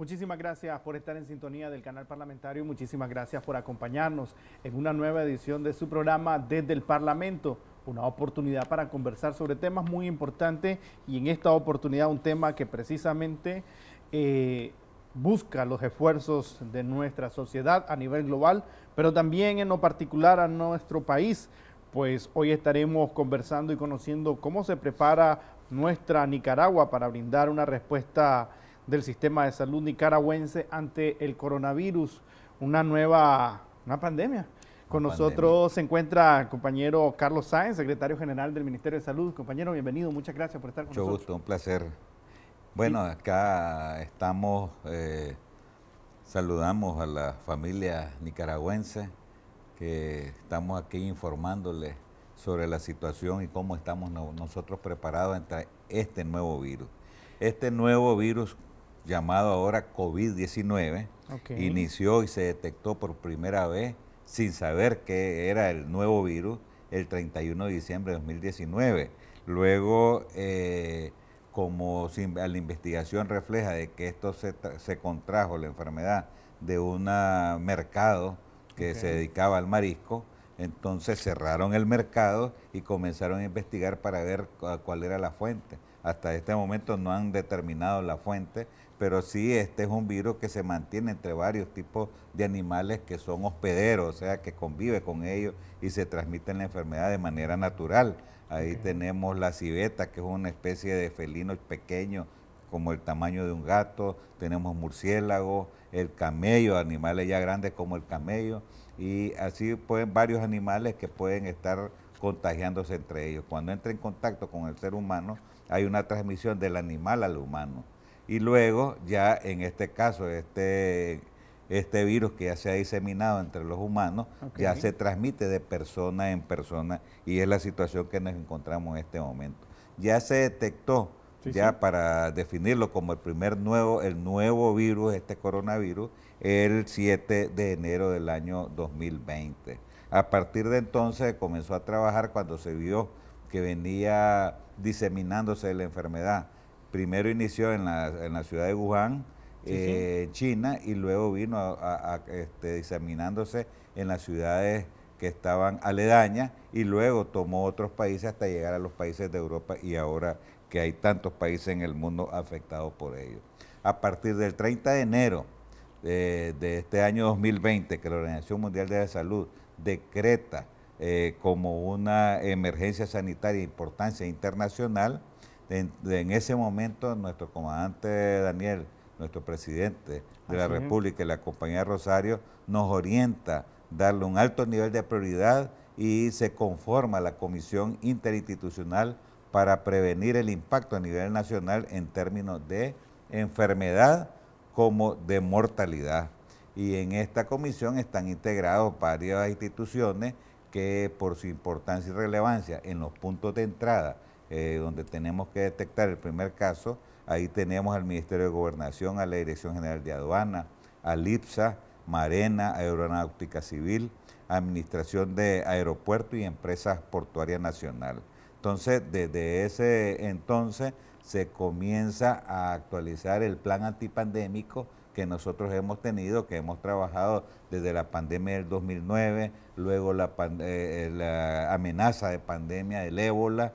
Muchísimas gracias por estar en sintonía del canal parlamentario. Muchísimas gracias por acompañarnos en una nueva edición de su programa Desde el Parlamento. Una oportunidad para conversar sobre temas muy importantes y en esta oportunidad un tema que precisamente eh, busca los esfuerzos de nuestra sociedad a nivel global, pero también en lo particular a nuestro país. Pues hoy estaremos conversando y conociendo cómo se prepara nuestra Nicaragua para brindar una respuesta del sistema de salud nicaragüense ante el coronavirus, una nueva una pandemia. Con nosotros se encuentra el compañero Carlos Sáenz, secretario general del Ministerio de Salud. Compañero, bienvenido, muchas gracias por estar con nosotros. Mucho gusto, un placer. Bueno, acá estamos, eh, saludamos a la familia nicaragüense, que estamos aquí informándoles sobre la situación y cómo estamos nosotros preparados ante este nuevo virus. Este nuevo virus llamado ahora COVID-19, inició y se detectó por primera vez sin saber que era el nuevo virus el 31 de diciembre de 2019. Luego, eh, como la investigación refleja de que esto se, contrajo, la enfermedad, de un mercado que se dedicaba al marisco, entonces cerraron el mercado y comenzaron a investigar para ver cuál era la fuente. Hasta este momento no han determinado la fuente, pero sí este es un virus que se mantiene entre varios tipos de animales que son hospederos, o sea, que convive con ellos y se transmiten la enfermedad de manera natural. Ahí tenemos la civeta, que es una especie de felino pequeño, como el tamaño de un gato, tenemos murciélagos, el camello, animales ya grandes como el camello, y así pueden varios animales que pueden estar contagiándose entre ellos. Cuando entra en contacto con el ser humano, hay una transmisión del animal al humano y luego ya en este caso, este, este virus que ya se ha diseminado entre los humanos, ya se transmite de persona en persona y es la situación que nos encontramos en este momento. Ya se detectó, ya para definirlo como el primer nuevo, el nuevo virus, este coronavirus, el 7 de enero del año 2020. A partir de entonces comenzó a trabajar cuando se vio que venía diseminándose la enfermedad primero inició en la, en la ciudad de Wuhan, eh, China, y luego vino a, este, diseminándose en las ciudades que estaban aledañas y luego tomó otros países hasta llegar a los países de Europa y ahora que hay tantos países en el mundo afectados por ello. A partir del 30 de enero de, este año 2020, que la Organización Mundial de la Salud decreta eh, como una emergencia sanitaria de importancia internacional, en, ese momento nuestro comandante Daniel, nuestro presidente de la República y la compañía Rosario nos orienta darle un alto nivel de prioridad y se conforma la Comisión Interinstitucional para prevenir el impacto a nivel nacional en términos de enfermedad como de mortalidad. Y en esta comisión están integrados varias instituciones que por su importancia y relevancia en los puntos de entrada eh, donde tenemos que detectar el primer caso, ahí tenemos al Ministerio de Gobernación, a la Dirección General de Aduana, al IPSA, Marena, Aeronáutica Civil, Administración de Aeropuertos y Empresas Portuarias Nacional. Entonces, desde ese entonces se comienza a actualizar el plan antipandémico que nosotros hemos tenido, que hemos trabajado desde la pandemia del 2009, luego la, eh, la amenaza de pandemia del ébola,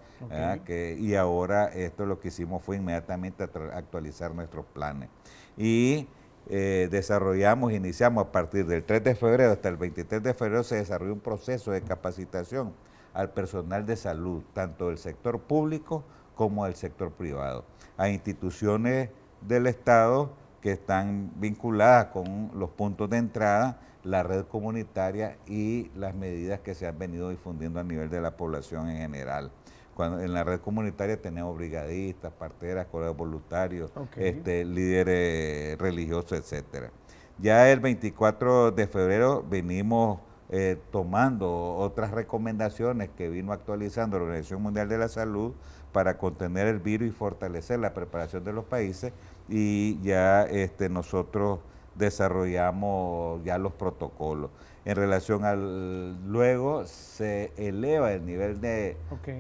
que, y ahora esto lo que hicimos fue inmediatamente actualizar nuestros planes. Y eh, desarrollamos, iniciamos a partir del 3 de febrero hasta el 23 de febrero, se desarrolló un proceso de capacitación al personal de salud, tanto del sector público como del sector privado, a instituciones del Estado, que están vinculadas con los puntos de entrada, la red comunitaria y las medidas que se han venido difundiendo a nivel de la población en general. Cuando en la red comunitaria tenemos brigadistas, parteras, colegas voluntarios, este, líderes religiosos, etcétera. Ya el 24 de febrero venimos eh, tomando otras recomendaciones que vino actualizando la Organización Mundial de la Salud para contener el virus y fortalecer la preparación de los países y ya este, nosotros desarrollamos ya los protocolos. En relación al luego se eleva el nivel de,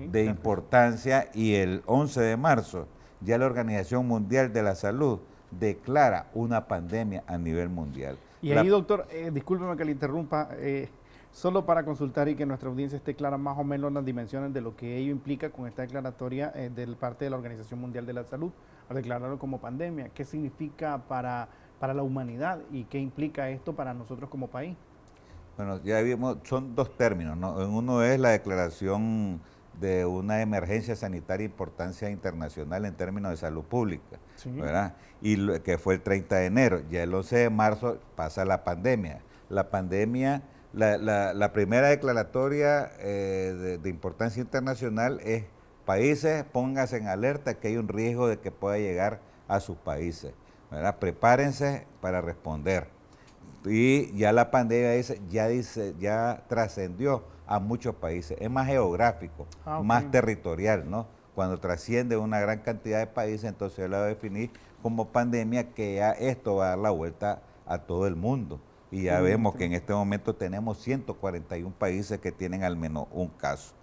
de importancia y el 11 de marzo ya la Organización Mundial de la Salud declara una pandemia a nivel mundial. Y ahí, doctor, eh, discúlpeme que le interrumpa, eh, solo para consultar y que nuestra audiencia esté clara más o menos las dimensiones de lo que ello implica con esta declaratoria eh, del parte de la Organización Mundial de la Salud, declararlo como pandemia. ¿Qué significa para, para la humanidad y qué implica esto para nosotros como país? Bueno, ya vimos, son dos términos, ¿no? Uno es la declaración de una emergencia sanitaria de importancia internacional en términos de salud pública, ¿verdad? Y que fue el 30 de enero. Ya el 11 de marzo pasa la pandemia. La pandemia, la, la, primera declaratoria eh, de, importancia internacional es países, pónganse en alerta que hay un riesgo de que pueda llegar a sus países, ¿verdad? Prepárense para responder. Y ya la pandemia dice, ya dice, ya trascendió a muchos países. Es más geográfico, ah, más territorial, ¿no? Cuando trasciende una gran cantidad de países, entonces yo la voy a definir como pandemia que ya esto va a dar la vuelta a todo el mundo. Y ya vemos que en este momento tenemos 141 países que tienen al menos un caso.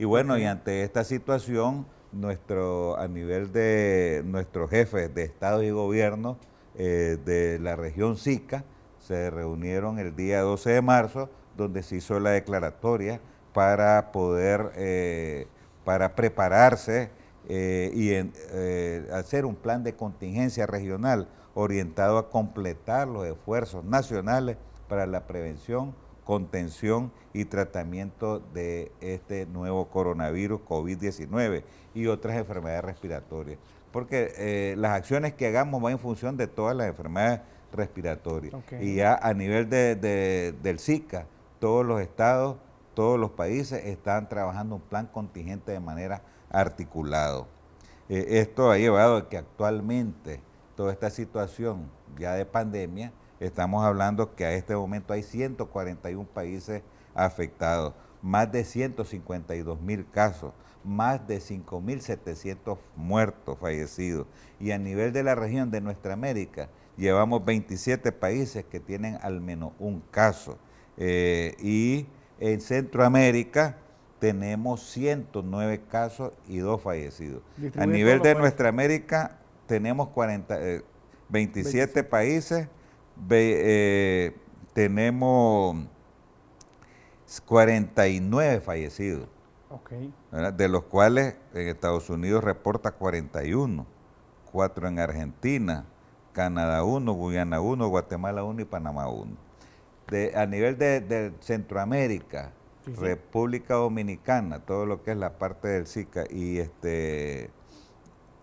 Y bueno, y ante esta situación, nuestro, a nivel de nuestros jefes de Estado y Gobierno eh, de la región SICA, se reunieron el día 12 de marzo donde se hizo la declaratoria para poder, eh, para prepararse eh, y hacer un plan de contingencia regional orientado a completar los esfuerzos nacionales para la prevención, contención y tratamiento de este nuevo coronavirus COVID-19 y otras enfermedades respiratorias. Porque las acciones que hagamos van en función de todas las enfermedades respiratorias. Y ya a nivel de, del Zika, todos los estados, todos los países están trabajando un plan contingente de manera articulado. Eh, esto ha llevado a que actualmente toda esta situación ya de pandemia, estamos hablando que a este momento hay 141 países afectados, más de 152 mil casos, más de 5.700 muertos, fallecidos. Y a nivel de la región de nuestra América, llevamos 27 países que tienen al menos un caso. Eh, y en Centroamérica tenemos 109 casos y dos fallecidos. A nivel de nuestra América tenemos 40, 27, eh, países, eh, tenemos 49 fallecidos, de los cuales en Estados Unidos reporta 41, 4 en Argentina, Canadá 1, Guyana 1, Guatemala 1 y Panamá 1 a nivel de, Centroamérica, República Dominicana, todo lo que es la parte del SICA y este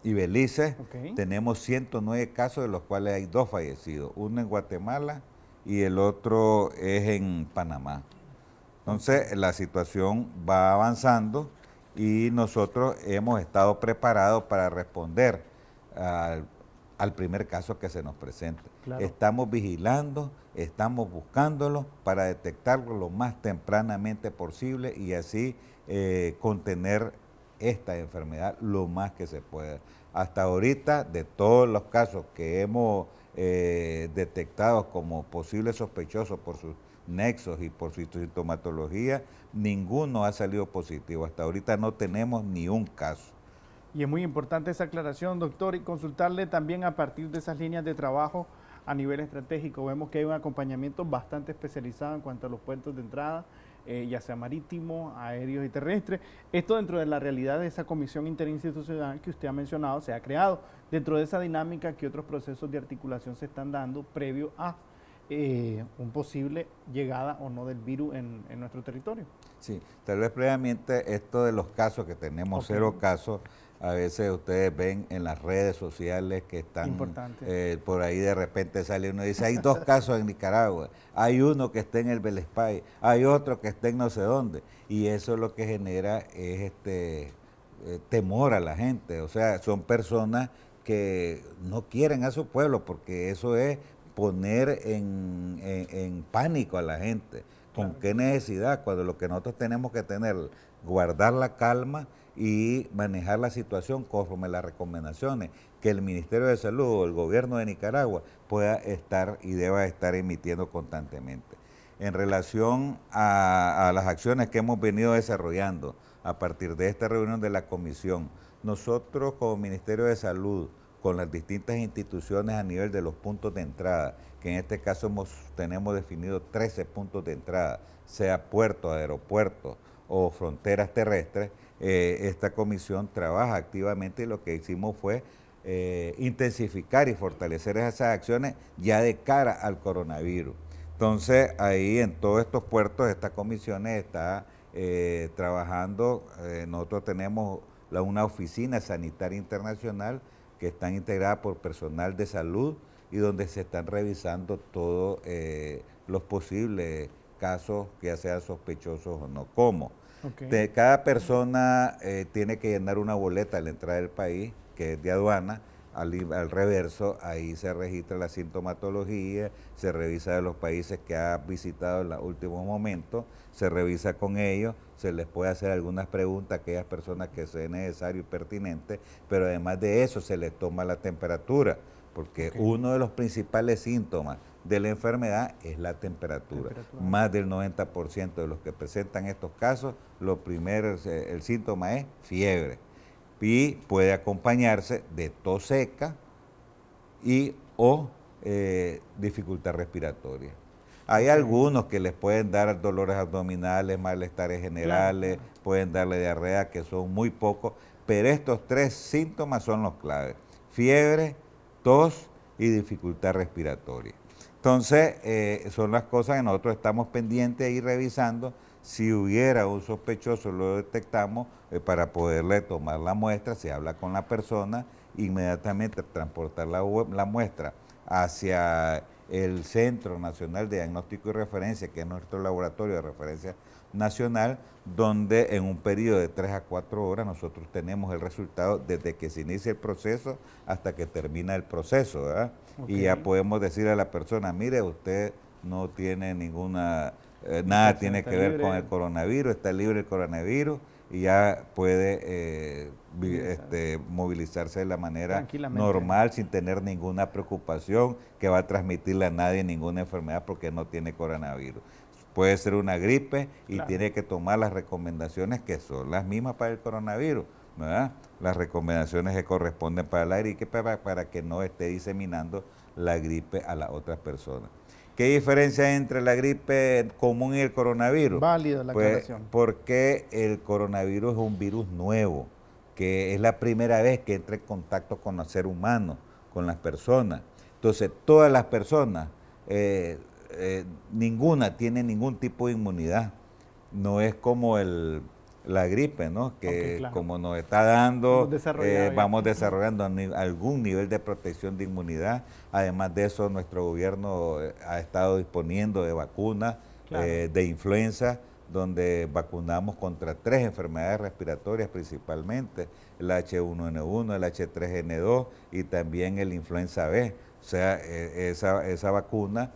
y Belice, tenemos 109 casos de los cuales hay dos fallecidos, uno en Guatemala y el otro es en Panamá. Entonces la situación va avanzando y nosotros hemos estado preparados para responder al, al primer caso que se nos presente. Estamos vigilando, estamos buscándolo para detectarlo lo más tempranamente posible y así eh, contener esta enfermedad lo más que se pueda. Hasta ahorita, de todos los casos que hemos eh, detectado como posibles sospechosos por sus nexos y por su sintomatología, ninguno ha salido positivo. Hasta ahorita no tenemos ni un caso. Y es muy importante esa aclaración, doctor, y consultarle también a partir de esas líneas de trabajo a nivel estratégico. Vemos que hay un acompañamiento bastante especializado en cuanto a los puertos de entrada, eh, ya sea marítimo, aéreos y terrestres. Esto dentro de la realidad de esa comisión interinstitucional que usted ha mencionado se ha creado. Dentro de esa dinámica, ¿qué otros procesos de articulación se están dando previo a eh, un posible llegada o no del virus en, nuestro territorio? Sí, tal vez previamente esto de los casos, que tenemos cero casos, a veces ustedes ven en las redes sociales que están eh, por ahí de repente sale uno y dice, hay dos casos en Nicaragua, hay uno que está en el Belespay, hay otro que está en no sé dónde, y eso lo que genera es este eh, temor a la gente, o sea, son personas que no quieren a su pueblo porque eso es poner en, pánico a la gente. ¿Con qué necesidad? Cuando lo que nosotros tenemos que tener, guardar la calma y manejar la situación conforme las recomendaciones que el Ministerio de Salud o el gobierno de Nicaragua pueda estar y deba estar emitiendo constantemente. En relación a, las acciones que hemos venido desarrollando a partir de esta reunión de la comisión, nosotros como Ministerio de Salud, con las distintas instituciones a nivel de los puntos de entrada, que en este caso tenemos definido 13 puntos de entrada, sea puertos, aeropuertos o fronteras terrestres, eh, esta comisión trabaja activamente y lo que hicimos fue eh, intensificar y fortalecer esas acciones ya de cara al coronavirus. Entonces, ahí en todos estos puertos, esta comisión está eh, trabajando. nosotros tenemos una oficina sanitaria internacional que están integradas por personal de salud y donde se están revisando todos eh, los posibles casos que ya sean sospechosos o no. ¿Cómo? De, cada persona eh, tiene que llenar una boleta a la entrada del país, que es de aduana, al, reverso, ahí se registra la sintomatología, se revisa de los países que ha visitado en los últimos momentos, se revisa con ellos, se les puede hacer algunas preguntas a aquellas personas que sea necesario y pertinente, pero además de eso se les toma la temperatura, porque uno de los principales síntomas de la enfermedad es la temperatura. Más del 90% de los que presentan estos casos, lo primero, el síntoma es fiebre y puede acompañarse de tos seca y o eh, dificultad respiratoria. Hay algunos que les pueden dar dolores abdominales, malestares generales, pueden darle diarrea, que son muy pocos, pero estos tres síntomas son los claves. Fiebre, tos y dificultad respiratoria. Entonces, eh, son las cosas que nosotros estamos pendientes y revisando. Si hubiera un sospechoso, lo detectamos eh, para poderle tomar la muestra, se habla con la persona, inmediatamente transportar la, la muestra hacia el Centro Nacional de Diagnóstico y Referencia, que es nuestro laboratorio de referencia nacional, donde en un periodo de 3 a 4 horas nosotros tenemos el resultado desde que se inicia el proceso hasta que termina el proceso, Y ya podemos decir a la persona, mire, usted no tiene ninguna eh, nada tiene que ver con el coronavirus, está libre el coronavirus y ya puede eh, este, movilizarse de la manera normal sin tener ninguna preocupación que va a transmitirle a nadie ninguna enfermedad porque no tiene coronavirus. Puede ser una gripe y tiene que tomar las recomendaciones que son las mismas para el coronavirus, ¿verdad? Las recomendaciones que corresponden para la gripe para, para que no esté diseminando la gripe a las otras personas. ¿Qué diferencia hay entre la gripe común y el coronavirus? Válida la pues, Porque el coronavirus es un virus nuevo, que es la primera vez que entra en contacto con el ser humano, con las personas. Entonces, todas las personas, eh, eh, ninguna tiene ningún tipo de inmunidad. No es como el, la gripe, ¿no? Que como nos está dando, vamos, eh, desarrollando algún nivel de protección de inmunidad. Además de eso, nuestro gobierno eh, ha estado disponiendo de vacunas eh, de influenza, donde vacunamos contra tres enfermedades respiratorias principalmente, el H1N1, el H3N2 y también el influenza B. O sea, e, esa, esa vacuna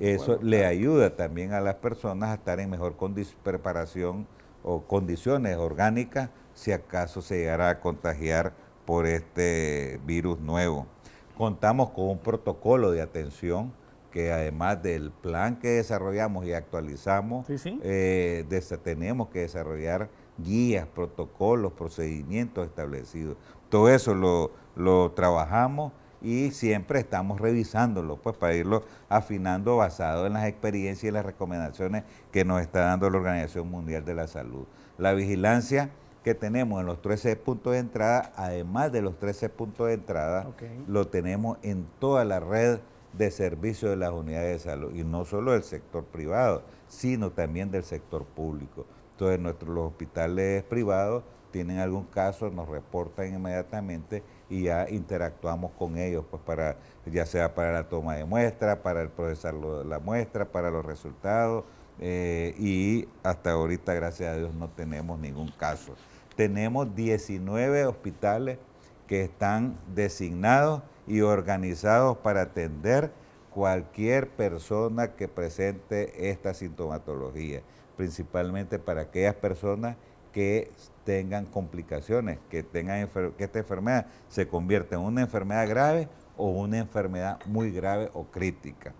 eso le ayuda también a las personas a estar en mejor preparación o condiciones orgánicas si acaso se llegara a contagiar por este virus nuevo. Contamos con un protocolo de atención que además del plan que desarrollamos y actualizamos, eh, tenemos que desarrollar guías, protocolos, procedimientos establecidos. Todo eso lo, lo trabajamos y siempre estamos revisándolo, pues para irlo afinando basado en las experiencias y las recomendaciones que nos está dando la Organización Mundial de la Salud. La vigilancia que tenemos en los 13 puntos de entrada, además de los 13 puntos de entrada, lo tenemos en toda la red de servicios de las unidades de salud, y no solo del sector privado, sino también del sector público. Entonces, nuestros, los hospitales privados tienen algún caso, nos reportan inmediatamente y ya interactuamos con ellos, pues para, ya sea para la toma de muestra, para el procesar la muestra, para los resultados, eh, y hasta ahorita, gracias a Dios, no tenemos ningún caso. Tenemos 19 hospitales que están designados y organizados para atender cualquier persona que presente esta sintomatología, principalmente para aquellas personas que tengan complicaciones, que, tengan que esta enfermedad se convierta en una enfermedad grave o una enfermedad muy grave o crítica.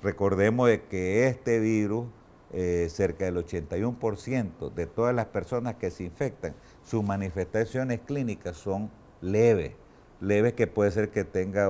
Recordemos de que este virus, eh, cerca del 81% de todas las personas que se infectan, sus manifestaciones clínicas son leves, leves que puede ser que tenga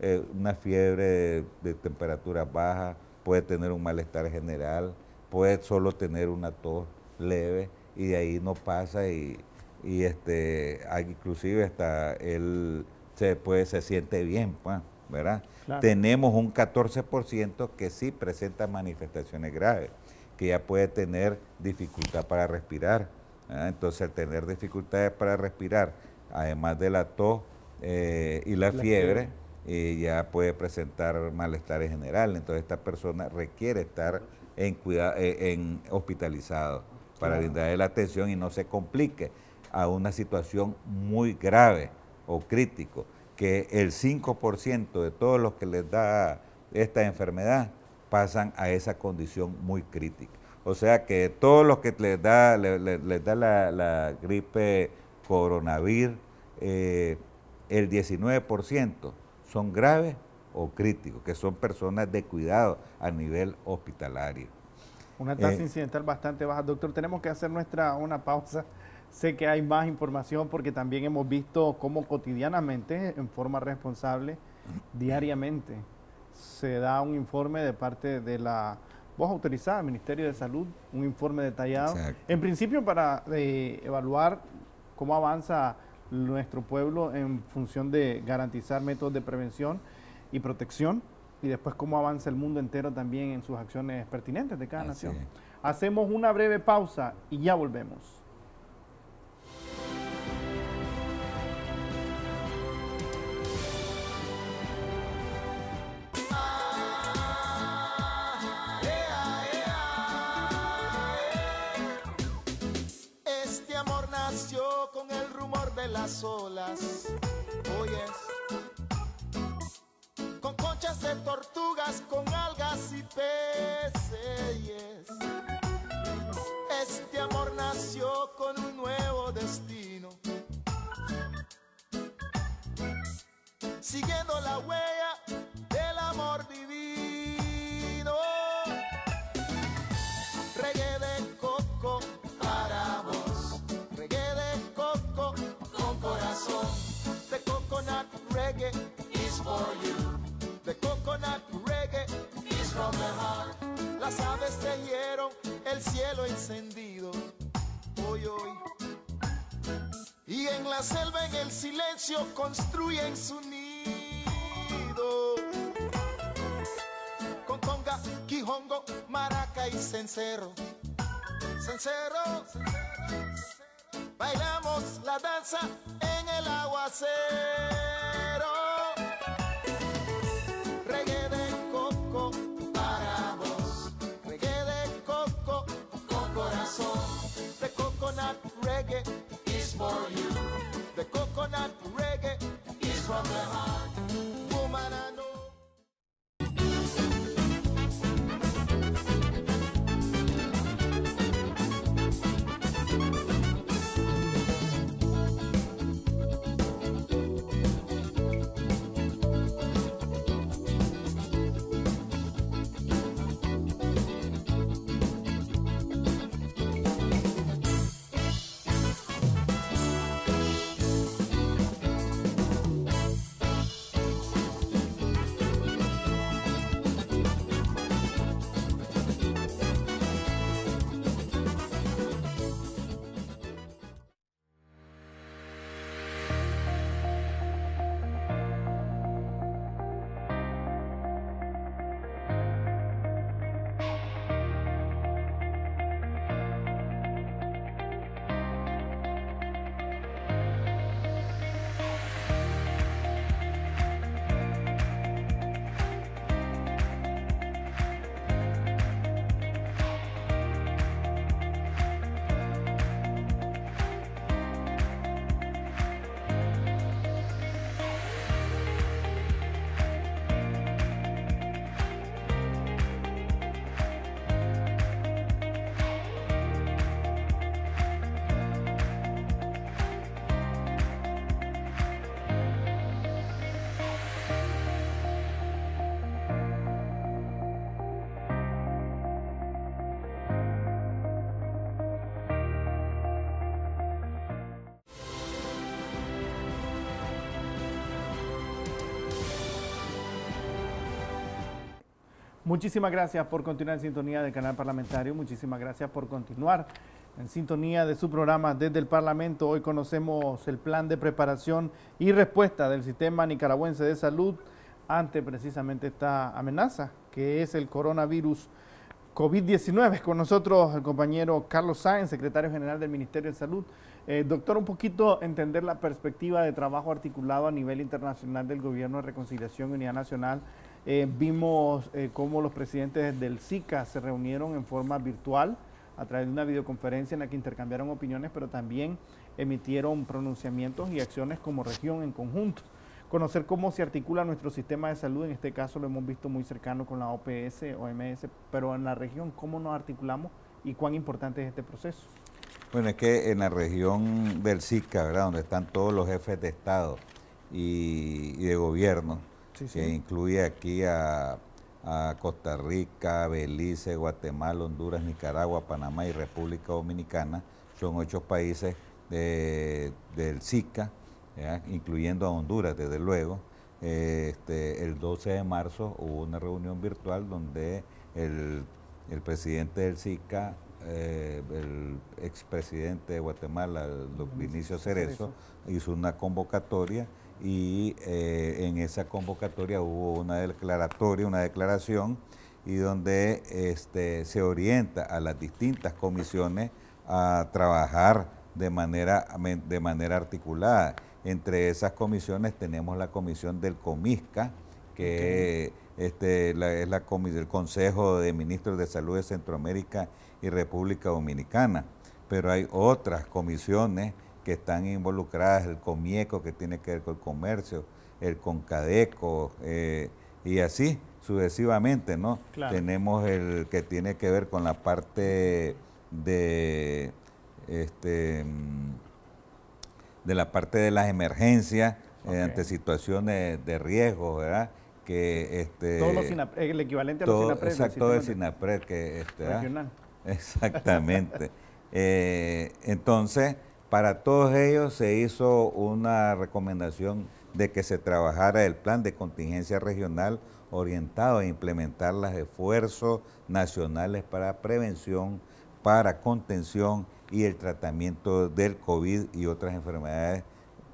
eh, una fiebre de, temperatura baja, puede tener un malestar general, puede solo tener una tos leve y de ahí no pasa y, este, inclusive hasta él se, puede, se siente bien, pues, ¿verdad? Tenemos un 14% que sí presenta manifestaciones graves, que ya puede tener dificultad para respirar. Entonces, al tener dificultades para respirar, además de la tos eh, y la, fiebre, eh, ya puede presentar malestar en general. Entonces, esta persona requiere estar en, cuidado, eh, en hospitalizado para brindarle la atención y no se complique a una situación muy grave o crítico que el 5% de todos los que les da esta enfermedad pasan a esa condición muy crítica. O sea que todos los que les da, les, da la, gripe coronavirus, eh, el 19% son graves o críticos, que son personas de cuidado a nivel hospitalario. Una tasa eh, incidental bastante baja. Doctor, tenemos que hacer nuestra una pausa. Sé que hay más información porque también hemos visto cómo cotidianamente, en forma responsable, diariamente, se da un informe de parte de la voz autorizada Ministerio de Salud, un informe detallado. En principio para eh, evaluar cómo avanza nuestro pueblo en función de garantizar métodos de prevención y protección y después cómo avanza el mundo entero también en sus acciones pertinentes de cada nación. Hacemos una breve pausa y ya volvemos. las olas. Oyes, con de tortugas, con algas y peces. Este amor nació con un nuevo destino. Siguiendo la huella del amor divino. Reggae de coco para vos. Reggae de coco corazón. The coconut reggae. The coconut reggae is from the heart. Las aves tejieron el cielo encendido. Hoy, hoy. Y en la selva, en el silencio, construyen su nido. Con conga, quijongo, maraca y cencerro. Cencerro. Bailamos la danza en el aguacero. Reggae is for you. The coconut reggae is from the heart. Muchísimas gracias por continuar en sintonía del canal parlamentario. Muchísimas gracias por continuar en sintonía de su programa desde el Parlamento. Hoy conocemos el plan de preparación y respuesta del sistema nicaragüense de salud ante precisamente esta amenaza que es el coronavirus COVID-19. Con nosotros el compañero Carlos Sáenz, secretario general del Ministerio de Salud. Eh, doctor, un poquito entender la perspectiva de trabajo articulado a nivel internacional del Gobierno de Reconciliación y Unidad Nacional. Eh, vimos eh, cómo los presidentes del SICA se reunieron en forma virtual a través de una videoconferencia en la que intercambiaron opiniones, pero también emitieron pronunciamientos y acciones como región en conjunto. Conocer cómo se articula nuestro sistema de salud, en este caso lo hemos visto muy cercano con la OPS, OMS, pero en la región, ¿cómo nos articulamos y cuán importante es este proceso? Bueno, es que en la región del SICA, ¿verdad? donde están todos los jefes de Estado y, de gobierno, que incluye aquí a a Costa Rica, Belice, Guatemala, Honduras, Nicaragua, Panamá y República Dominicana. Son ocho países del SICA, incluyendo a Honduras, desde luego. Este, el 12 de marzo hubo una reunión virtual donde el, presidente del SICA, eh, el expresidente de Guatemala, el Vinicio Cerezo, hizo una convocatoria y eh, en esa convocatoria hubo una declaratoria, una declaración y donde este, se orienta a las distintas comisiones a trabajar de manera, de manera articulada. Entre esas comisiones tenemos la comisión del COMISCA, que este, es la, el Consejo de Ministros de Salud de Centroamérica y República Dominicana, pero hay otras comisiones que están involucradas, el COMIECO que tiene que ver con el comercio, el CONCADECO eh, y así sucesivamente, ¿no? Tenemos el que tiene que ver con la parte de este de la parte de las emergencias eh, ante situaciones de riesgo, ¿verdad? Que este todo el equivalente a los SINAPRED. Exacto, todo el SINAPRED que este. Exactamente. Eh, entonces, para todos ellos se hizo una recomendación de que se trabajara el plan de contingencia regional orientado a implementar los esfuerzos nacionales para prevención, para contención y el tratamiento del COVID y otras enfermedades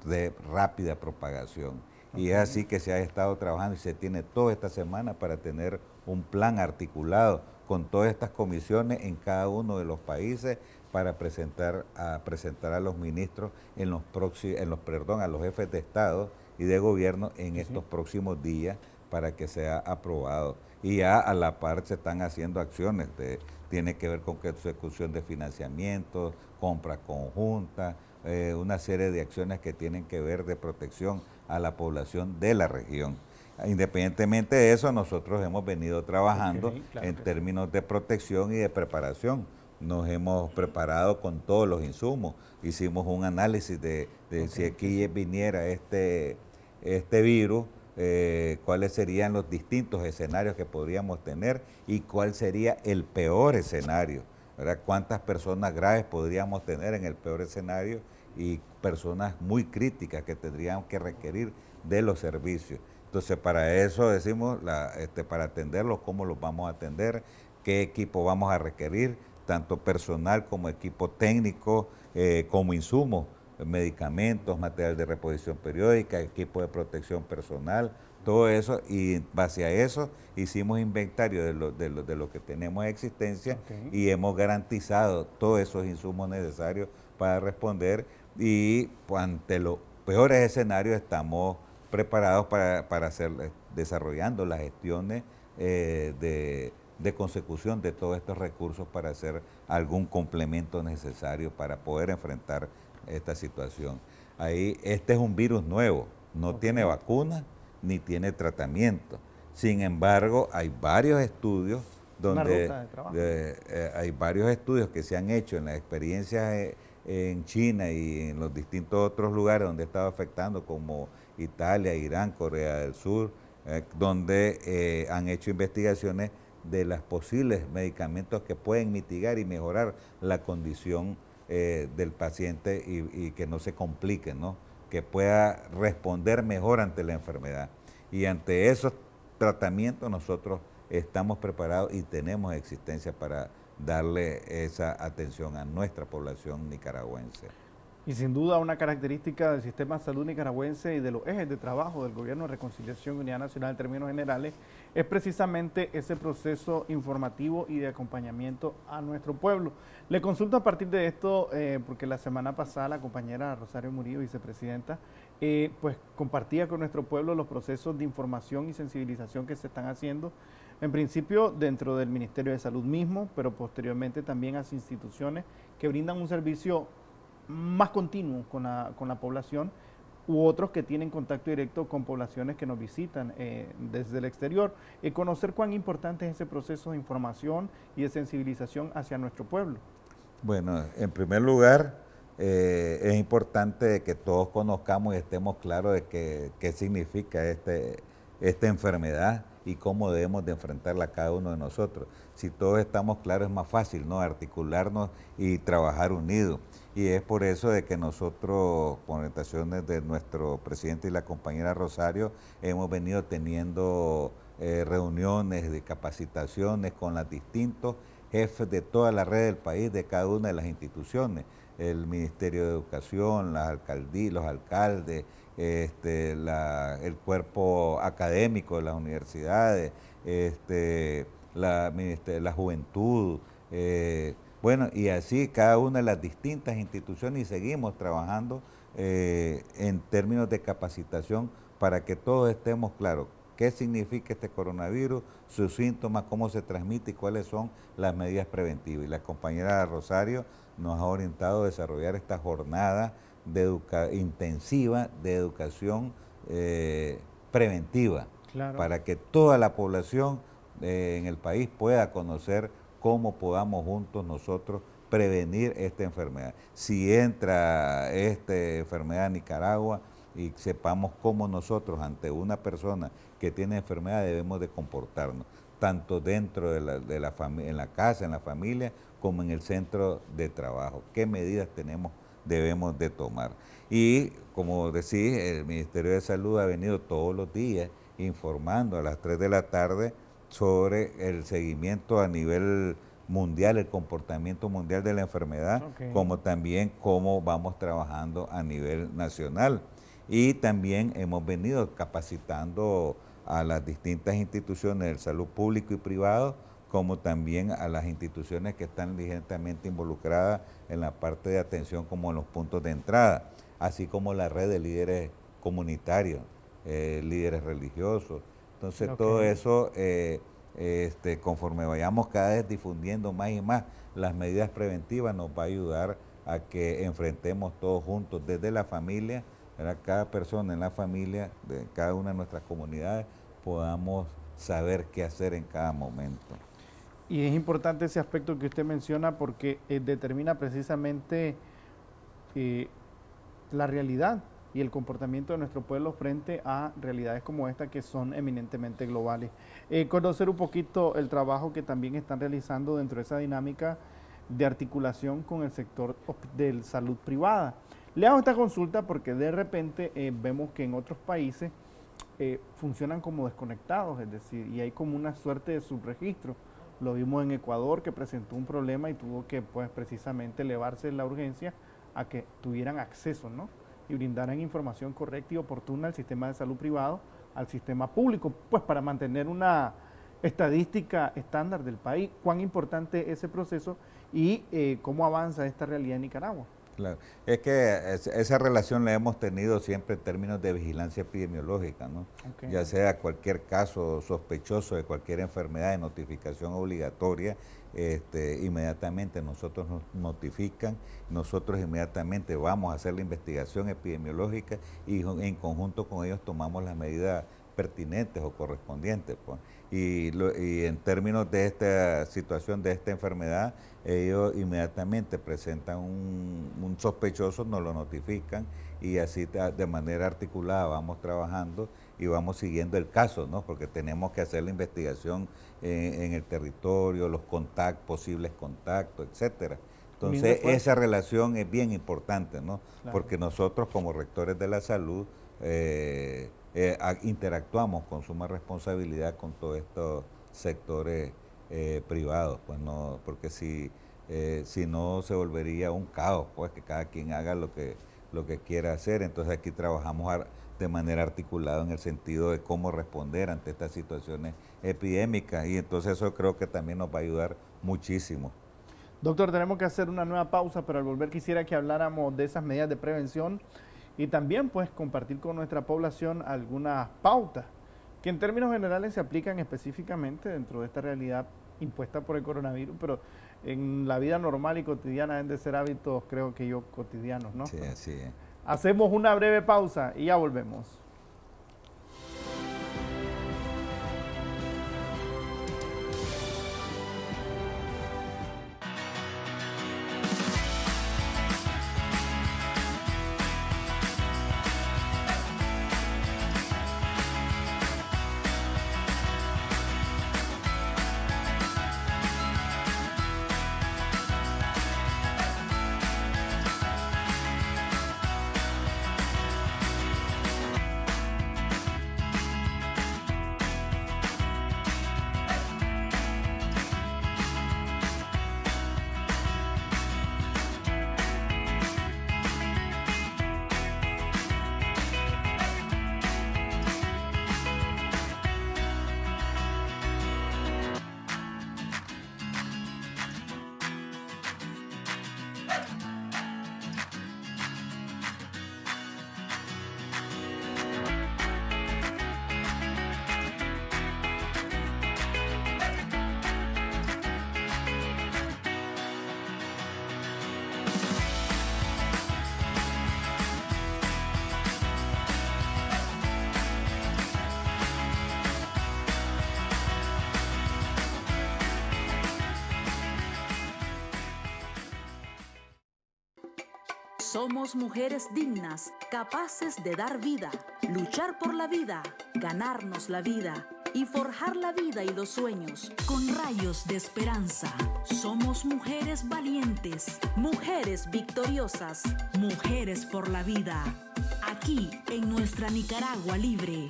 de rápida propagación. Y es así que se ha estado trabajando y se tiene toda esta semana para tener un plan articulado con todas estas comisiones en cada uno de los países para presentar a, presentar a los ministros en los próximos, en los, perdón, a los jefes de Estado y de gobierno en estos próximos días para que sea aprobado. Y ya a la par se están haciendo acciones, de, tiene que ver con ejecución de financiamiento, compras conjuntas, eh, una serie de acciones que tienen que ver de protección a la población de la región. Independientemente de eso, nosotros hemos venido trabajando en términos de protección y de preparación nos hemos preparado con todos los insumos. Hicimos un análisis de, si aquí viniera este, este virus, eh, cuáles serían los distintos escenarios que podríamos tener y cuál sería el peor escenario. ¿verdad? ¿Cuántas personas graves podríamos tener en el peor escenario y personas muy críticas que tendrían que requerir de los servicios? Entonces, para eso decimos, este, para atenderlos, cómo los vamos a atender, qué equipo vamos a requerir, tanto personal como equipo técnico, eh, como insumos, medicamentos, material de reposición periódica, equipo de protección personal, todo eso, y base a eso hicimos inventario de lo, de lo, de lo que tenemos en existencia y hemos garantizado todos esos insumos necesarios para responder y ante los peores escenarios estamos preparados para, para hacer, desarrollando las gestiones eh, de de consecución de todos estos recursos para hacer algún complemento necesario para poder enfrentar esta situación. Ahí, este es un virus nuevo, no tiene vacuna ni tiene tratamiento. Sin embargo, hay varios estudios donde eh, hay varios estudios que se han hecho en las experiencias eh, en China y en los distintos otros lugares donde estaba afectando, como Italia, Irán, Corea del Sur, eh, donde han hecho investigaciones de los posibles medicamentos que pueden mitigar y mejorar la condición eh, del paciente y, que no se complique, ¿no? que pueda responder mejor ante la enfermedad. Y ante esos tratamientos nosotros estamos preparados y tenemos existencia para darle esa atención a nuestra población nicaragüense. Y sin duda una característica del sistema de salud nicaragüense y de los ejes de trabajo del Gobierno de Reconciliación y Unidad Nacional en términos generales es precisamente ese proceso informativo y de acompañamiento a nuestro pueblo. Le consulto a partir de esto, eh, porque la semana pasada la compañera Rosario Murillo, vicepresidenta, eh, pues compartía con nuestro pueblo los procesos de información y sensibilización que se están haciendo, en principio dentro del Ministerio de Salud mismo, pero posteriormente también a las instituciones que brindan un servicio más continuo con la, con la población u otros que tienen contacto directo con poblaciones que nos visitan eh, desde el exterior. y conocer cuán importante es ese proceso de información y de sensibilización hacia nuestro pueblo. Bueno, en primer lugar, eh, es importante que todos conozcamos y estemos claros de qué significa este, esta enfermedad y cómo debemos de enfrentarla cada uno de nosotros. Si todos estamos claros es más fácil, ¿no? Articularnos y trabajar unidos y es por eso de que nosotros, con orientaciones de nuestro presidente y la compañera Rosario, hemos venido teniendo eh, reuniones de capacitaciones con los distintos jefes de toda la red del país, de cada una de las instituciones, el Ministerio de Educación, las alcaldías, los alcaldes, este, el cuerpo académico de las universidades, este, la, juventud, eh, bueno, y así cada una de las distintas instituciones y seguimos trabajando eh, en términos de capacitación para que todos estemos claros qué significa este coronavirus, sus síntomas, cómo se transmite y cuáles son las medidas preventivas. Y la compañera Rosario nos ha orientado a desarrollar esta jornada de intensiva de educación eh, preventiva para que toda la población eh, en el país pueda conocer cómo podamos juntos nosotros prevenir esta enfermedad. Si entra esta enfermedad a Nicaragua y sepamos cómo nosotros ante una persona que tiene enfermedad debemos de comportarnos, tanto dentro de la, de la en la casa, en la familia, como en el centro de trabajo. ¿Qué medidas tenemos, debemos de tomar? Y como decís, el Ministerio de Salud ha venido todos los días informando a las 3 de la tarde sobre el seguimiento a nivel mundial, el comportamiento mundial de la enfermedad, como también cómo vamos trabajando a nivel nacional. Y también hemos venido capacitando a las distintas instituciones de salud público y privado, como también a las instituciones que están directamente involucradas en la parte de atención como en los puntos de entrada, así como la red de líderes comunitarios, eh, líderes religiosos, entonces todo eso, eh, este, conforme vayamos cada vez difundiendo más y más las medidas preventivas, nos va a ayudar a que enfrentemos todos juntos, desde la familia, cada persona en la familia, de cada una de nuestras comunidades, podamos saber qué hacer en cada momento. Y es importante ese aspecto que usted menciona porque eh, determina precisamente eh, la realidad y el comportamiento de nuestro pueblo frente a realidades como esta que son eminentemente globales. Eh, conocer un poquito el trabajo que también están realizando dentro de esa dinámica de articulación con el sector de salud privada. Le hago esta consulta porque de repente eh, vemos que en otros países eh, funcionan como desconectados, es decir, y hay como una suerte de subregistro. Lo vimos en Ecuador que presentó un problema y tuvo que pues precisamente elevarse la urgencia a que tuvieran acceso, ¿no? Y brindaran información correcta y oportuna al sistema de salud privado, al sistema público, pues para mantener una estadística estándar del país. ¿Cuán importante es ese proceso y eh, cómo avanza esta realidad en Nicaragua? Claro, es que esa relación la hemos tenido siempre en términos de vigilancia epidemiológica, ¿no? Ya sea cualquier caso sospechoso de cualquier enfermedad de notificación obligatoria, este, inmediatamente nosotros nos notifican, nosotros inmediatamente vamos a hacer la investigación epidemiológica y en conjunto con ellos tomamos las medidas pertinentes o correspondientes. Pues. Y, en términos de esta situación, de esta enfermedad, ellos inmediatamente presentan un, sospechoso, nos lo notifican y así de manera articulada vamos trabajando y vamos siguiendo el caso, ¿no? porque tenemos que hacer la investigación en, el territorio, los contactos, posibles contactos, etcétera. Entonces, esa relación es bien importante, ¿no? Porque nosotros como rectores de la salud eh, eh, interactuamos con suma responsabilidad con todos estos sectores eh, privados, pues no, porque si, eh, si no se volvería un caos, pues que cada quien haga lo que, lo que quiera hacer. Entonces aquí trabajamos de manera articulada en el sentido de cómo responder ante estas situaciones epidémicas y entonces eso creo que también nos va a ayudar muchísimo. Doctor, tenemos que hacer una nueva pausa, pero al volver quisiera que habláramos de esas medidas de prevención y también pues compartir con nuestra población algunas pautas que en términos generales se aplican específicamente dentro de esta realidad impuesta por el coronavirus, pero en la vida normal y cotidiana deben de ser hábitos, creo que yo, cotidianos, ¿no? Sí, así Hacemos una breve pausa y ya volvemos. Somos mujeres dignas, capaces de dar vida, luchar por la vida, ganarnos la vida y forjar la vida y los sueños con rayos de esperanza. Somos mujeres valientes, mujeres victoriosas, mujeres por la vida. Aquí en nuestra Nicaragua libre.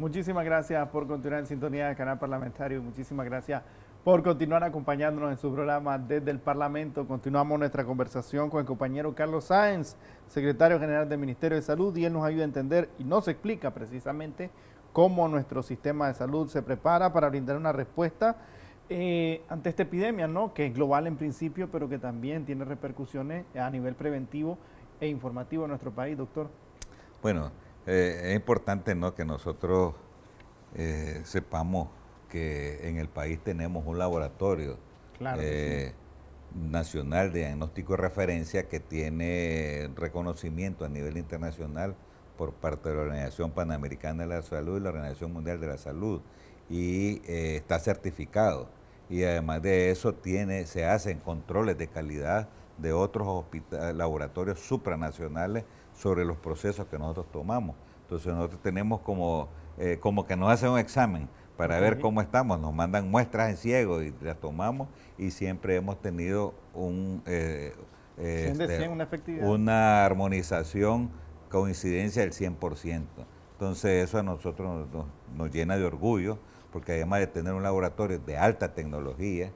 Muchísimas gracias por continuar en sintonía del canal parlamentario. Muchísimas gracias por continuar acompañándonos en su programa desde el Parlamento. Continuamos nuestra conversación con el compañero Carlos Sáenz, secretario general del Ministerio de Salud, y él nos ayuda a entender y nos explica precisamente cómo nuestro sistema de salud se prepara para brindar una respuesta eh, ante esta epidemia, ¿no? que es global en principio, pero que también tiene repercusiones a nivel preventivo e informativo en nuestro país, doctor. Bueno, eh, es importante ¿no? que nosotros eh, sepamos que en el país tenemos un laboratorio eh, nacional de diagnóstico y referencia que tiene reconocimiento a nivel internacional por parte de la Organización Panamericana de la Salud y la Organización Mundial de la Salud y está certificado y además de eso tiene se hacen controles de calidad de otros laboratorios supranacionales sobre los procesos que nosotros tomamos. Entonces nosotros tenemos como, eh, como que nos hacen un examen para ver cómo estamos, nos mandan muestras en ciego y las tomamos y siempre hemos tenido un, eh, este, una, una armonización, coincidencia del 100%. Entonces eso a nosotros nos, llena de orgullo, porque además de tener un laboratorio de alta tecnología,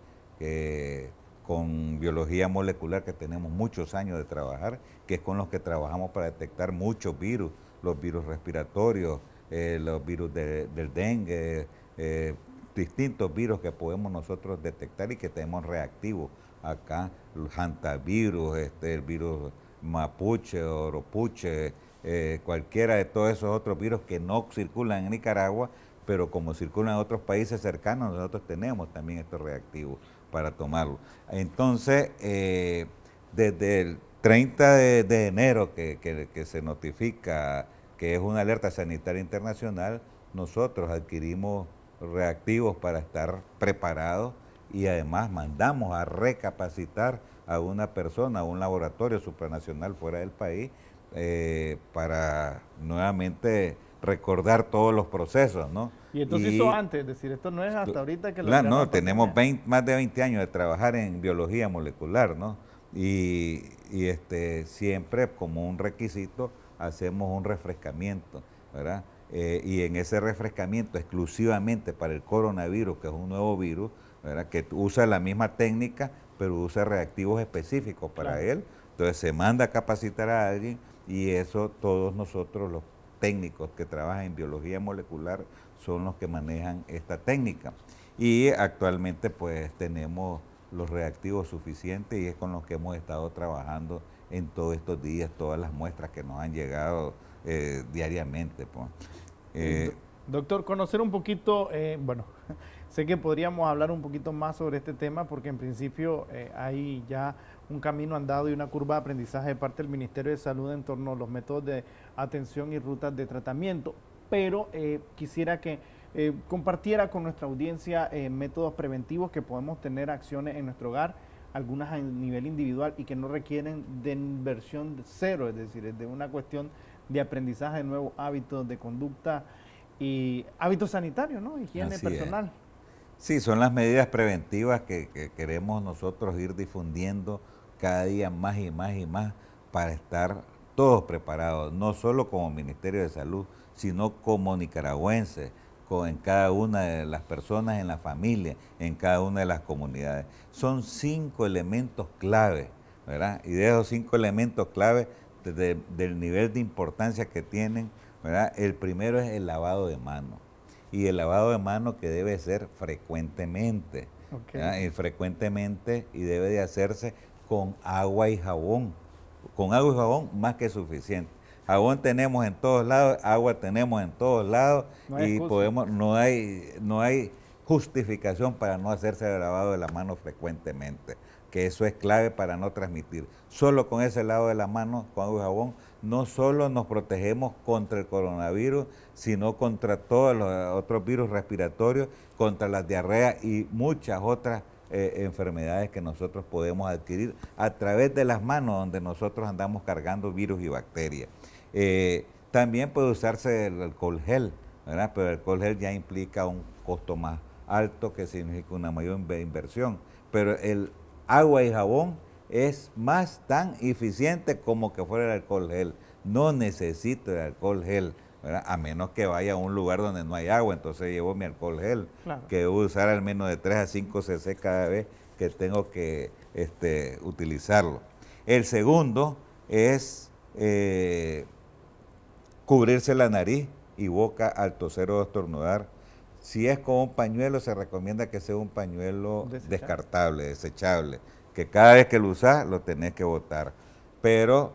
con biología molecular que tenemos muchos años de trabajar, que es con los que trabajamos para detectar muchos virus, los virus respiratorios, eh, los virus del dengue, eh, distintos virus que podemos nosotros detectar y que tenemos reactivos. Acá, el hantavirus, este, el virus mapuche, oropuche, eh, cualquiera de todos esos otros virus que no circulan en Nicaragua, pero como circulan en otros países cercanos, nosotros tenemos también estos reactivos para tomarlo. Entonces, eh, desde el 30 de, enero que, se notifica que es una alerta sanitaria internacional, nosotros adquirimos reactivos para estar preparados y además mandamos a recapacitar a una persona, a un laboratorio supranacional fuera del país, eh, para nuevamente recordar todos los procesos, ¿no? Y entonces hizo antes, es decir, esto no es hasta ahorita que lo Claro, no, tenemos más de 20 años de trabajar en biología molecular, ¿no? Y, este, siempre como un requisito hacemos un refrescamiento, ¿verdad? Eh, y en ese refrescamiento exclusivamente para el coronavirus, que es un nuevo virus, ¿verdad? que usa la misma técnica, pero usa reactivos específicos para él. Entonces se manda a capacitar a alguien y eso todos nosotros los técnicos que trabajan en biología molecular son los que manejan esta técnica. Y actualmente pues tenemos los reactivos suficientes y es con los que hemos estado trabajando en todos estos días, todas las muestras que nos han llegado eh, diariamente. Pues. Eh, Doctor, conocer un poquito, eh, bueno, sé que podríamos hablar un poquito más sobre este tema porque en principio hay ya un camino andado y una curva de aprendizaje de parte del Ministerio de Salud en torno a los métodos de atención y rutas de tratamiento, pero eh, quisiera que eh, compartiera con nuestra audiencia eh, métodos preventivos que podemos tener acciones en nuestro hogar, algunas a nivel individual y que no requieren de inversión cero, es decir, es de una cuestión de aprendizaje de nuevos hábitos de conducta y hábitos sanitarios, ¿no? Higiene personal. Sí, son las medidas preventivas que, que queremos nosotros ir difundiendo cada día más y más y más para estar todos preparados, no solo como Ministerio de Salud, sino como nicaragüenses, en cada una de las personas en la familia, en cada una de las comunidades. Son cinco elementos clave, ¿verdad? Y de esos cinco elementos clave, del nivel de importancia que tienen, ¿verdad? El primero es el lavado de manos. Y el lavado de manos que debe ser frecuentemente. Y frecuentemente y debe de hacerse con agua y jabón. Con agua y jabón más que suficiente. Jabón tenemos en todos lados, agua tenemos en todos lados y podemos, no hay, no hay justificación para no hacerse el lavado de la mano frecuentemente, que eso es clave para no transmitir. Solo con ese lavado de la mano, con agua y jabón, no solo nos protegemos contra el coronavirus, sino contra todos los otros virus respiratorios, contra las diarreas y muchas otras eh, enfermedades que nosotros podemos adquirir a través de las manos donde nosotros andamos cargando virus y bacterias. Eh, también puede usarse el alcohol gel, ¿verdad? pero el alcohol gel ya implica un costo más alto que significa una mayor inversión. Pero el agua y jabón es más tan eficiente como que fuera el alcohol gel. No necesito el alcohol gel a menos que vaya a un lugar donde no hay agua, entonces llevo mi alcohol gel, que debo usar al menos de 3 a 5 cc cada vez que tengo que este, utilizarlo. El segundo es eh, cubrirse la nariz y boca al toser o estornudar. Si es con un pañuelo, se recomienda que sea un pañuelo descartable, desechable, que cada vez que lo usas lo tenés que botar. Pero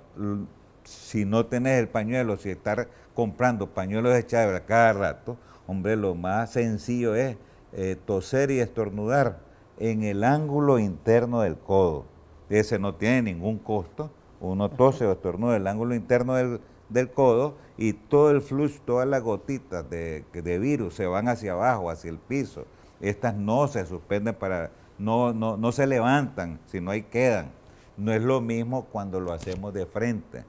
si no tenés el pañuelo, si estar comprando pañuelos de a cada rato, hombre, lo más sencillo es eh, toser y estornudar en el ángulo interno del codo. Ese no tiene ningún costo. Uno tose o estornuda en el ángulo interno del, codo y todo el flujo, todas las gotitas de, virus se van hacia abajo, hacia el piso. Estas no se suspenden para, no, no, no se levantan, sino ahí quedan. No es lo mismo cuando lo hacemos de frente.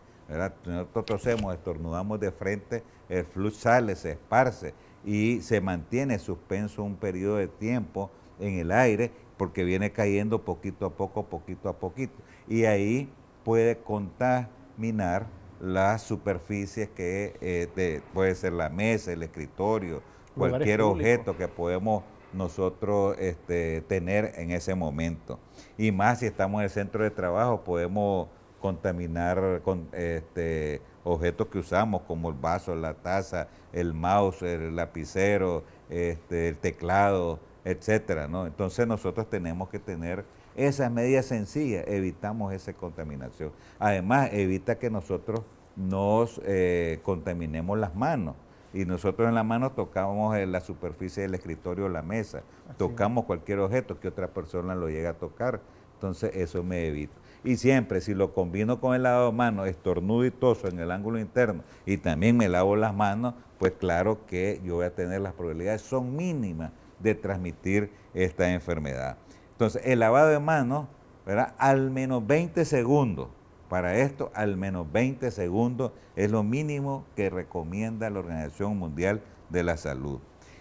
Nosotros tosemos, estornudamos de frente, el flujo sale, se esparce y se mantiene suspenso un periodo de tiempo en el aire porque viene cayendo poquito a poco, poquito a poquito. Y ahí puede contaminar las superficies que eh, puede ser la mesa, el escritorio, cualquier objeto que podemos nosotros este, tener en ese momento. Y más si estamos en el centro de trabajo, podemos contaminar con este, objetos que usamos como el vaso, la taza, el mouse, el lapicero, este, el teclado, etcétera, ¿no? Entonces nosotros tenemos que tener esas medidas sencillas, evitamos esa contaminación. Además, evita que nosotros nos eh, contaminemos las manos. Y nosotros en la mano tocamos en la superficie del escritorio o la mesa, tocamos cualquier objeto que otra persona lo llegue a tocar. Entonces eso me evita. Y siempre, si lo combino con el lavado de manos, estornudo y toso en el ángulo interno y también me lavo las manos, pues claro que yo voy a tener las probabilidades, son mínimas de transmitir esta enfermedad. Entonces, el lavado de manos, ¿verdad? Al menos 20 segundos. Para esto, al menos 20 segundos es lo mínimo que recomienda la Organización Mundial de la Salud.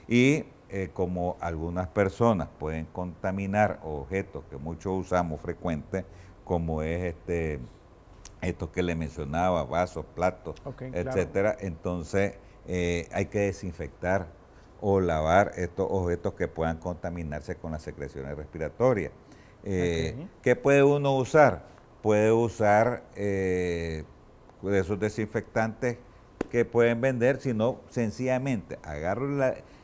Y eh, como algunas personas pueden contaminar objetos que muchos usamos frecuente, como es este estos que le mencionaba, vasos, platos, etcétera, entonces eh, hay que desinfectar o lavar estos objetos que puedan contaminarse con las secreciones respiratorias. Eh, ¿Qué puede uno usar? Puede usar eh, esos desinfectantes que pueden vender, sino sencillamente agarro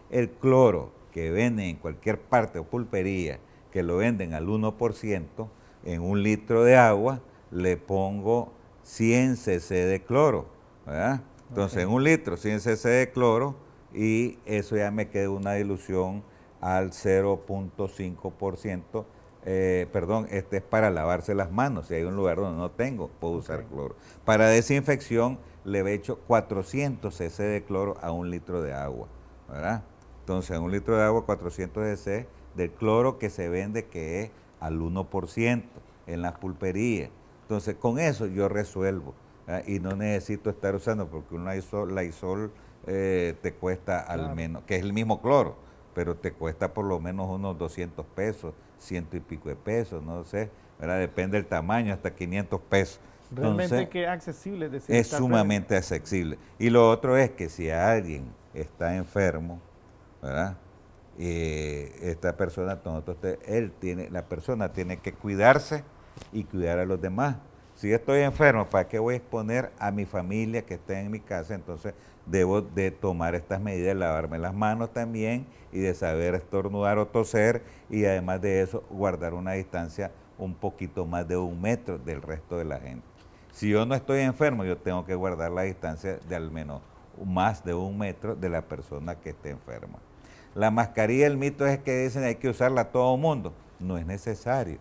el cloro que venden en cualquier parte o pulpería, que lo venden al 1%, en un litro de agua le pongo 100 cc de cloro. Entonces, en un litro, 100 cc de cloro, y eso ya me queda una dilución al 0.5%. Eh, perdón, este es para lavarse las manos. Si hay un lugar donde no tengo, puedo usar cloro. Para desinfección le he hecho 400 cc de cloro a un litro de agua. ¿verdad? Entonces, en un litro de agua, 400 cc del cloro que se vende que es al 1% en las pulperías. Entonces, con eso yo resuelvo. Y no necesito estar usando, porque un la isol eh, te cuesta al menos, que es el mismo cloro, pero te cuesta por lo menos unos 200 pesos, ciento y pico de pesos, no sé, depende del tamaño, hasta 500 pesos. Realmente que es accesible. Decir, es sumamente accesible. Y lo otro es que si alguien está enfermo, ¿verdad? Eh, esta persona, él tiene, la persona tiene que cuidarse y cuidar a los demás. Si estoy enfermo, ¿para qué voy a exponer a mi familia que está en mi casa? Entonces debo de tomar estas medidas, lavarme las manos también y de saber estornudar o toser y además de eso guardar una distancia un poquito más de un metro del resto de la gente. Si yo no estoy enfermo, yo tengo que guardar la distancia de al menos más de un metro de la persona que esté enferma. La mascarilla, el mito es que dicen hay que usarla a todo mundo. No es necesario.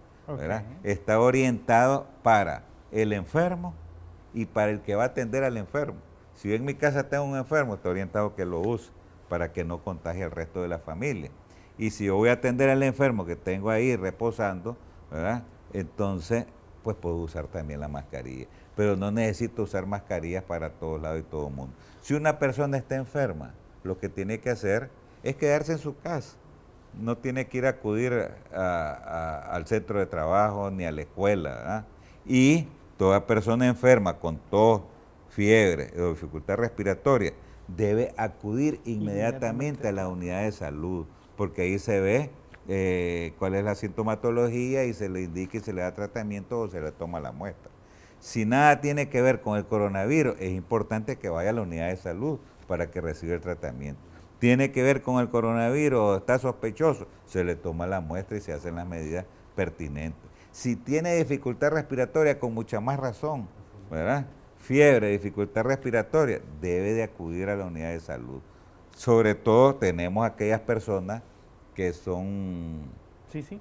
Está orientado para el enfermo y para el que va a atender al enfermo. Si yo en mi casa tengo un enfermo, está orientado que lo use para que no contagie al resto de la familia. Y si yo voy a atender al enfermo que tengo ahí reposando, entonces pues puedo usar también la mascarilla. Pero no necesito usar mascarillas para todos lados y todo el mundo. Si una persona está enferma, lo que tiene que hacer es quedarse en su casa. No tiene que ir a acudir al centro de trabajo ni a la escuela. Y toda persona enferma con tos, fiebre o dificultad respiratoria, debe acudir inmediatamente, a la unidad de salud, porque ahí se ve eh, cuál es la sintomatología y se le indica y se le da tratamiento o se le toma la muestra. Si nada tiene que ver con el coronavirus, es importante que vaya a la unidad de salud para que reciba el tratamiento. Tiene que ver con el coronavirus o está sospechoso, se le toma la muestra y se hacen las medidas pertinentes. Si tiene dificultad respiratoria, con mucha más razón, ¿verdad? Fiebre, dificultad respiratoria, debe de acudir a la unidad de salud. Sobre todo tenemos aquellas personas que son,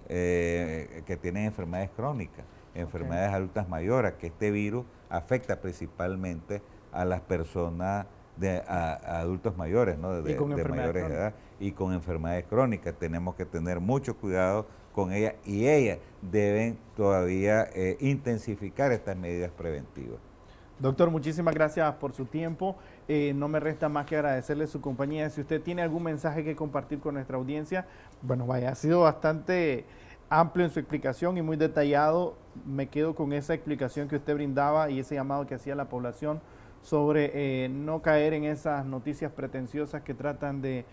eh, que tienen enfermedades crónicas, enfermedades adultas mayores, que este virus afecta principalmente a las personas de adultos mayores, ¿no? de, de mayores edad y con enfermedades crónicas. Tenemos que tener mucho cuidado con ellas y ellas deben todavía eh, intensificar estas medidas preventivas. Doctor, muchísimas gracias por su tiempo. Eh, no me resta más que agradecerle su compañía. Si usted tiene algún mensaje que compartir con nuestra audiencia, bueno, vaya, ha sido bastante amplio en su explicación y muy detallado. Me quedo con esa explicación que usted brindaba y ese llamado que hacía la población sobre eh, no caer en esas noticias pretenciosas que tratan de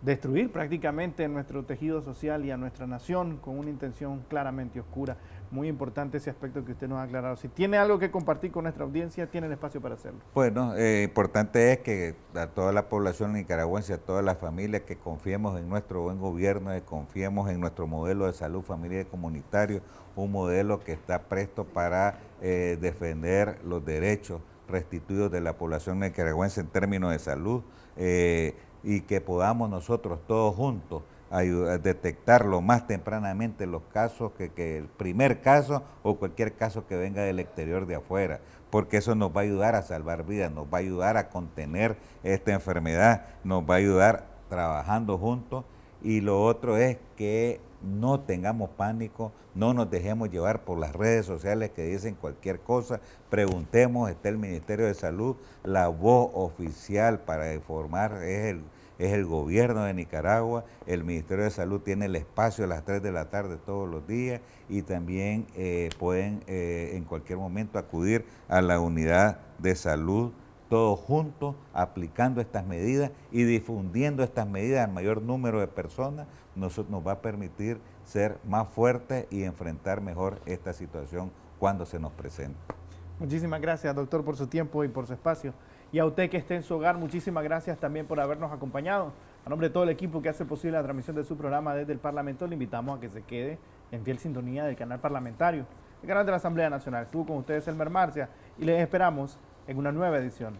destruir prácticamente nuestro tejido social y a nuestra nación con una intención claramente oscura. Muy importante ese aspecto que usted nos ha aclarado. Si tiene algo que compartir con nuestra audiencia, tiene el espacio para hacerlo. Bueno, eh, importante es que a toda la población nicaragüense, a todas las familias, que confiemos en nuestro buen gobierno, que confiemos en nuestro modelo de salud familiar y comunitario, un modelo que está presto para eh, defender los derechos restituidos de la población nicaragüense en términos de salud. Eh, y que podamos nosotros todos juntos ayudar, detectar lo más tempranamente los casos, que, que, el primer caso o cualquier caso que venga del exterior de afuera, porque eso nos va a ayudar a salvar vidas, nos va a ayudar a contener esta enfermedad, nos va a ayudar trabajando juntos. Y lo otro es que no tengamos pánico, no nos dejemos llevar por las redes sociales que dicen cualquier cosa, preguntemos, está el Ministerio de Salud, la voz oficial para informar es el, es el gobierno de Nicaragua, el Ministerio de Salud tiene el espacio a las 3 de la tarde todos los días y también eh, pueden eh, en cualquier momento acudir a la unidad de salud todos juntos aplicando estas medidas y difundiendo estas medidas al mayor número de personas, nos, nos va a permitir ser más fuertes y enfrentar mejor esta situación cuando se nos presente. Muchísimas gracias, doctor, por su tiempo y por su espacio. Y a usted que esté en su hogar, muchísimas gracias también por habernos acompañado. A nombre de todo el equipo que hace posible la transmisión de su programa desde el Parlamento, le invitamos a que se quede en fiel sintonía del canal parlamentario, el canal de la Asamblea Nacional. Estuvo con ustedes Elmer Marcia y les esperamos en una nueva edición